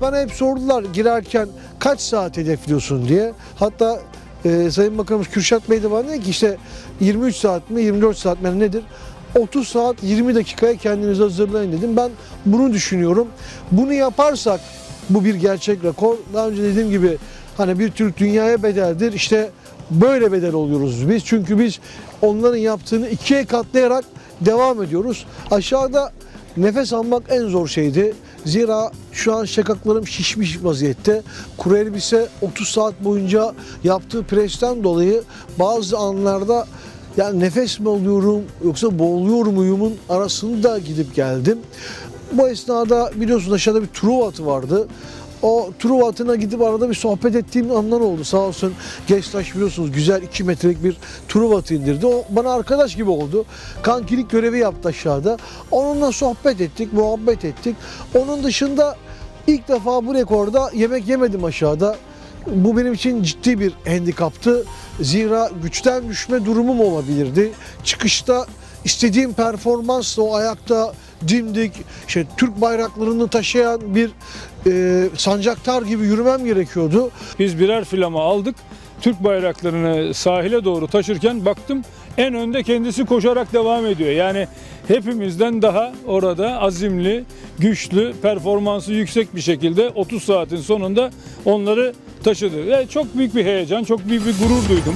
bana hep sordular girerken kaç saat hedefliyorsun diye. Hatta e, Sayın Bakanımız Kürşat Bey de bana dedi ki işte 23 saat mi 24 saat mi nedir? 30 saat 20 dakikaya kendinizi hazırlayın dedim. Ben bunu düşünüyorum. Bunu yaparsak bu bir gerçek rekor. Daha önce dediğim gibi hani bir Türk dünyaya bedeldir. İşte böyle bedel oluyoruz biz. Çünkü biz onların yaptığını ikiye katlayarak devam ediyoruz. Aşağıda nefes almak en zor şeydi. Zira şu an şakaklarım şişmiş vaziyette. Kuru elbise 30 saat boyunca yaptığı presten dolayı bazı anlarda yani nefes mi alıyorum yoksa boğuluyor muyumun arasında gidip geldim. Bu esnada biliyorsun aşağıda bir Truva atı vardı. O Truva atına gidip arada bir sohbet ettiğim anlar oldu. Sağ olsun Geçtaş biliyorsunuz güzel 2 metrelik bir Truva atı indirdi. O bana arkadaş gibi oldu. Kankilik görevi yaptı aşağıda. Onunla sohbet ettik, muhabbet ettik. Onun dışında ilk defa bu rekorda yemek yemedim aşağıda. Bu benim için ciddi bir handikaptı. Zira güçten düşme durumum olabilirdi. Çıkışta istediğim performansla o ayakta dimdik, işte Türk bayraklarını taşıyan bir e, sancaktar gibi yürümem gerekiyordu. Biz birer filama aldık. Türk bayraklarını sahile doğru taşırken baktım en önde kendisi koşarak devam ediyor. Yani hepimizden daha orada azimli, güçlü, performansı yüksek bir şekilde 30 saatin sonunda onları taşıdı. Ve çok büyük bir heyecan, çok büyük bir gurur duydum.